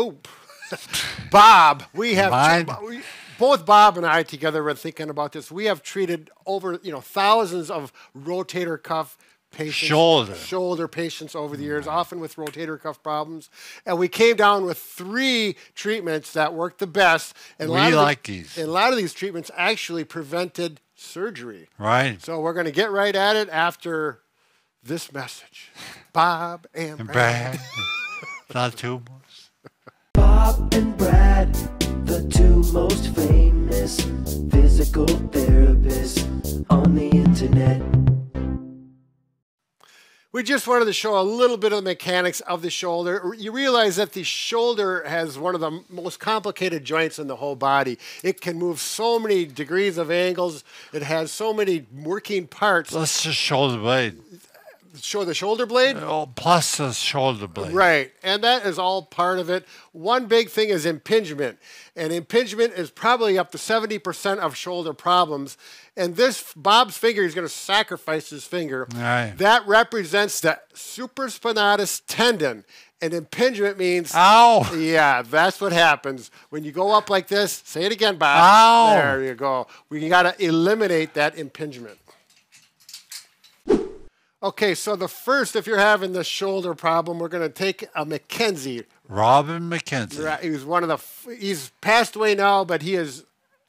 oh, Bob. We have we, both Bob and I together were thinking about this. We have treated over you know thousands of rotator cuff patients, Shoulder. shoulder patients over the years, often with rotator cuff problems, and we came down with three treatments that worked the best. And a We lot of the- like these. And a lot of these treatments actually prevented surgery. Right. So we're going to get right at it after this message. Bob and, And Brad. Brad. Not too much. Bob and Brad, the two most famous physical therapists on the internet. We just wanted to show a little bit of the mechanics of the shoulder. You realize that the shoulder has one of the most complicated joints in the whole body. It can move so many degrees of angles. It has so many working parts. Plus the shoulder blade. Show the shoulder blade. Oh, plus the shoulder blade. Right, and that is all part of it. One big thing is impingement, and impingement is probably up to 70% of shoulder problems. And this, Bob's finger, he's going to sacrifice his finger. Right. That represents the supraspinatus tendon, and impingement means. Ow! Yeah, that's what happens when you go up like this. Say it again, Bob. Ow. There you go. We got to eliminate that impingement. Okay, so the first, if you're having the shoulder problem, we're going to take a McKenzie. Robin McKenzie. Right, He was one of the. He's passed away now, but he is.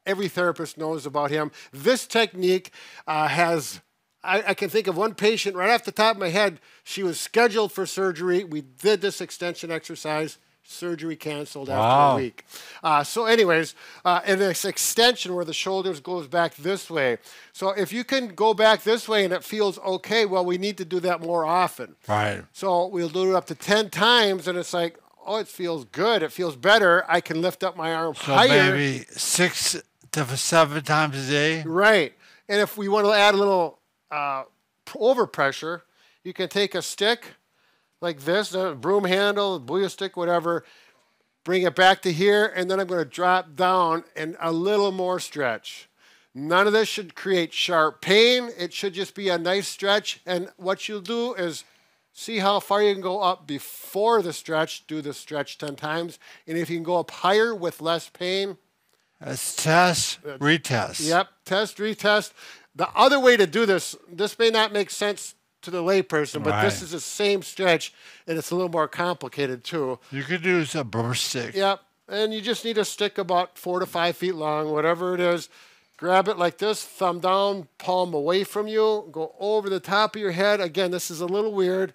Every therapist knows about him. This technique uh, has. I, I can think of one patient right off the top of my head. She was scheduled for surgery. We did this extension exercise. Surgery canceled after Wow. a week. Uh, so, anyways, uh, and this extension where the shoulders goes back this way. So, if you can go back this way and it feels okay, well, we need to do that more often. Right. So we'll do it up to 10 times, and it's like, oh, it feels good. It feels better. I can lift up my arm So higher. maybe six to seven times a day. Right. And if we want to add a little uh, you can take a stick like this, a broom handle, Booyah Stik, whatever, bring it back to here, and then I'm going to drop down and a little more stretch. None of this should create sharp pain. It should just be a nice stretch. And what you'll do is see how far you can go up before the stretch, do the stretch 10 times. And if you can go up higher with less pain, It's test, retest. Yep, test, retest. The other way to do this, this may not make sense to the layperson, but this is the same stretch, and it's a little more complicated too. You could use a broomstick. Yep, and you just need a stick about four to five feet long, whatever it is. Grab it like this, thumb down, palm away from you, go over the top of your head. Again, this is a little weird.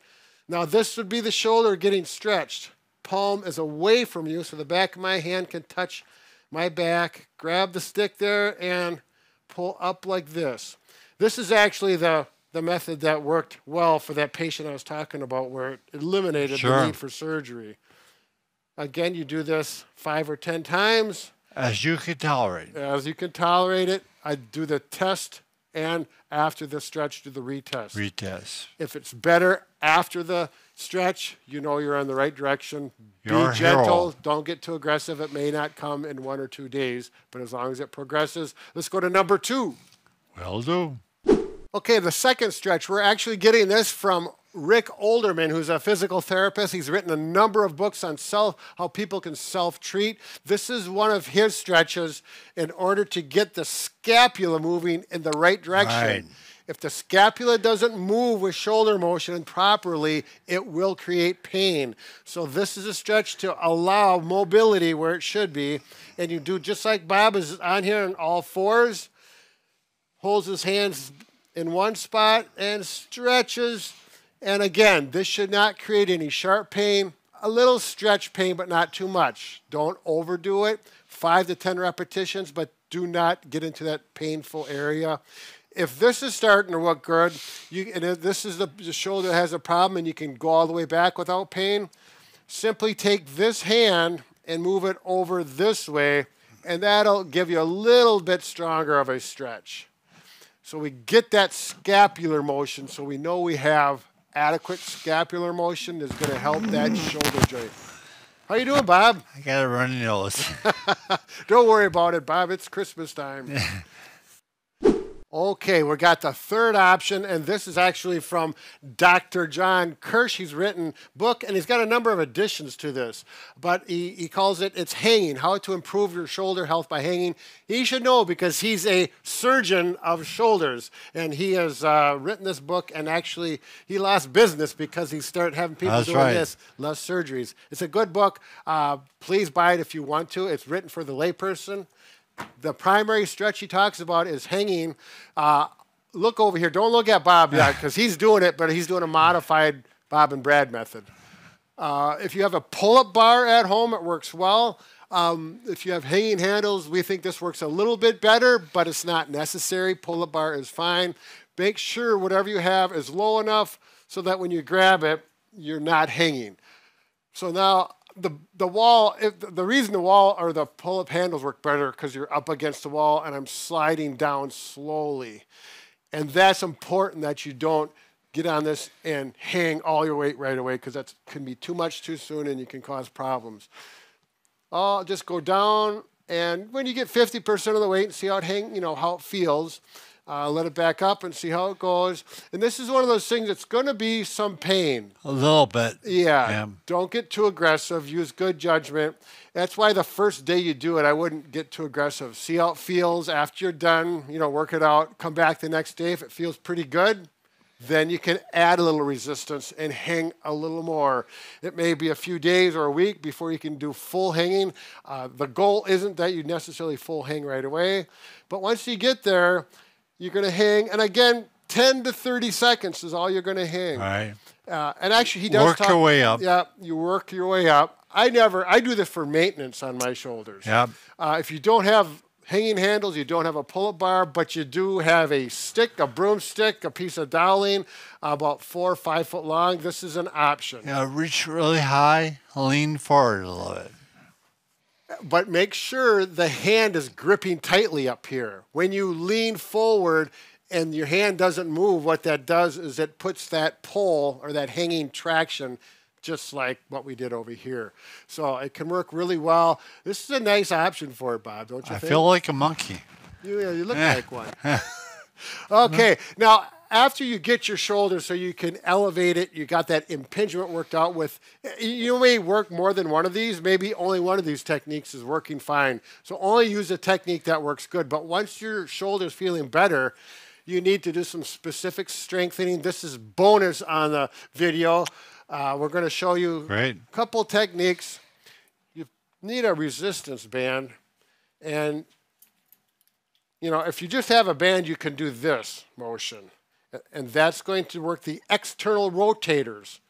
Now, this would be the shoulder getting stretched. Palm is away from you, so the back of my hand can touch my back. Grab the stick there and pull up like this. This is actually the, the method that worked well for that patient I was talking about, where it eliminated Sure. the need for surgery. Again, you do this five or 10 times As you can tolerate. as you can tolerate it. I do the test and after the stretch, do the retest. Retest. if it's better after the stretch, you know you're in the right direction. You're Be gentle. Don't get too aggressive. It may not come in one or two days, but as long as it progresses, let's go to number two. Well, do. Okay, the second stretch, we're actually getting this from Rick Olderman, who's a physical therapist. He's written a number of books on self, how people can self-treat. This is one of his stretches in order to get the scapula moving in the right direction. Right. If the scapula doesn't move with shoulder motion properly, it will create pain. So this is a stretch to allow mobility where it should be. And you do just like Bob is on here on all fours holds his hands in one spot and stretches. And again, this should not create any sharp pain. A little stretch pain, but not too much. Don't overdo it. Five to 10 repetitions, but do not get into that painful area. If this is starting to look good, you, and if this is the, the shoulder has a problem and you can go all the way back without pain, simply take this hand and move it over this way, and that'll give you a little bit stronger of a stretch. So we get that scapular motion so we know we have adequate scapular motion is going to help that shoulder joint. How you doing, Bob? I got a runny nose. Don't worry about it, Bob. It's Christmas time. Okay, we got the third option, and this is actually from Dr. John Kirsch. He's written book, and he's got a number of additions to this. But he, he calls it "It's Hanging: How to Improve Your Shoulder Health by Hanging." He should know because he's a surgeon of shoulders, and he has uh, written this book. And actually, he lost business because he started having people That's doing right. this, less surgeries. It's a good book. Uh, please buy it if you want to. It's written for the layperson the primary stretch he talks about is hanging. Uh, look over here. Don't look at Bob yet because he's doing it, but he's doing a modified Bob and Brad method. Uh, if you have a pull-up bar at home, it works well. Um, if you have hanging handles, we think this works a little bit better, but it's not necessary. Pull-up bar is fine. Make sure whatever you have is low enough so that when you grab it, you're not hanging. So now the the wall, the reason the wall or the pull-up handles work better because you're up against the wall and I'm sliding down slowly, and that's important that you don't get on this and hang all your weight right away because that can be too much too soon and you can cause problems. I'll just go down and when you get 50% of the weight and see how it hang, you know how it feels. Uh, let it back up and see how it goes. And this is one of those things that's going to be some pain. A little bit. Yeah. Yeah. Don't get too aggressive. Use good judgment. That's why the first day you do it, I wouldn't get too aggressive. See how it feels after you're done. You know, work it out. Come back the next day. If it feels pretty good, then you can add a little resistance and hang a little more. It may be a few days or a week before you can do full hanging. Uh, the goal isn't that you necessarily full hang right away, but once you get there, you're going to hang. And again, 10 to 30 seconds is all you're going to hang. All right. Uh, and actually, he does Work talk, your way up. Yeah, you work your way up. I never. I do this for maintenance on my shoulders. Yep. Uh, if you don't have hanging handles, you don't have a pull-up bar, but you do have a stick, a broomstick, a piece of doweling, about four or five foot long. This is an option. Yeah, reach really high, lean forward a little bit. But make sure the hand is gripping tightly up here. When you lean forward and your hand doesn't move, what that does is it puts that pull or that hanging traction just like what we did over here. So it can work really well. This is a nice option for it, Bob, don't you I think? I feel like a monkey. You, yeah, you look eh. like one. okay, now after you get your shoulder so you can elevate it, you got that impingement worked out with. You may work more than one of these. Maybe only one of these techniques is working fine. So only use a technique that works good. But once your shoulder's feeling better, you need to do some specific strengthening. This is bonus on the video. Uh, we're going to show you Great. a couple techniques. You need a resistance band, and you know, if you just have a band, you can do this motion. And that's going to work the external rotators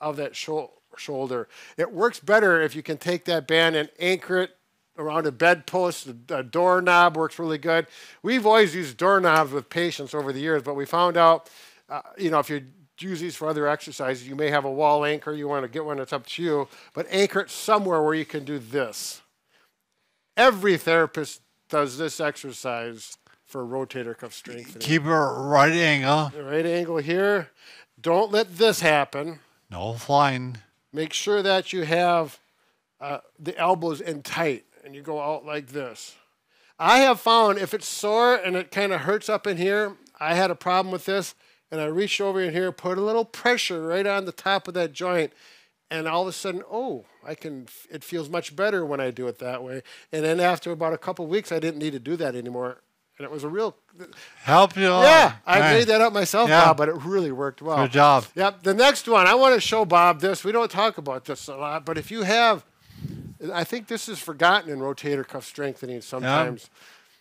of that shou- shoulder. It works better if you can take that band and anchor it around a bedpost. A doorknob works really good. We've always used doorknobs with patients over the years, but we found out, uh, you know, if you use these for other exercises, you may have a wall anchor. You want to get one that's up to you, but anchor it somewhere where you can do this. Every therapist does this exercise for rotator cuff strengthening. Keep it right angle. The right angle here. Don't let this happen. No flying. Make sure that you have uh, the elbows in tight and you go out like this. I have found if it's sore and it kind of hurts up in here, I had a problem with this and I reached over in here, put a little pressure right on the top of that joint, and all of a sudden, oh, I can. It feels much better when I do it that way. And then after about a couple weeks, I didn't need to do that anymore, and it was a real. Help you. Yeah, I made that up myself, Yeah. Bob, but it really worked well. Good job. Yep. The next one, I want to show Bob this. We don't talk about this a lot, but if you have, I think this is forgotten in rotator cuff strengthening sometimes.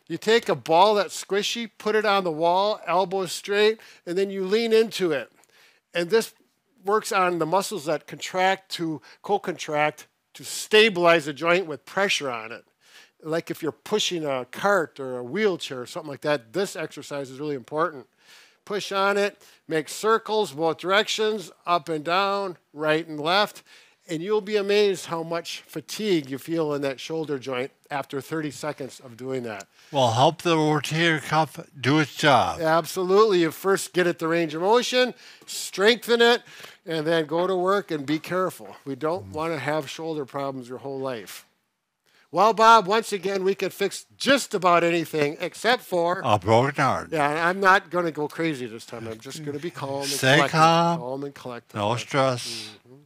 You take a ball that's squishy, put it on the wall, elbows straight, and then you lean into it. And this works on the muscles that contract to co-contract to stabilize the joint with pressure on it. Like if you're pushing a cart or a wheelchair or something like that, this exercise is really important. Push on it, make circles both directions, up and down, right and left, and you'll be amazed how much fatigue you feel in that shoulder joint after 30 seconds of doing that. Well, help the rotator cuff do its job. Absolutely. You first get it the range of motion, strengthen it, and then go to work and be careful. We don't mm. want to have shoulder problems your whole life. Well, Bob, once again, we could fix just about anything except for. A broken heart. Yeah, I'm not going to go crazy this time. I'm just going to be calm and Stay collected. calm. Calm and collected. No stress. Mhm.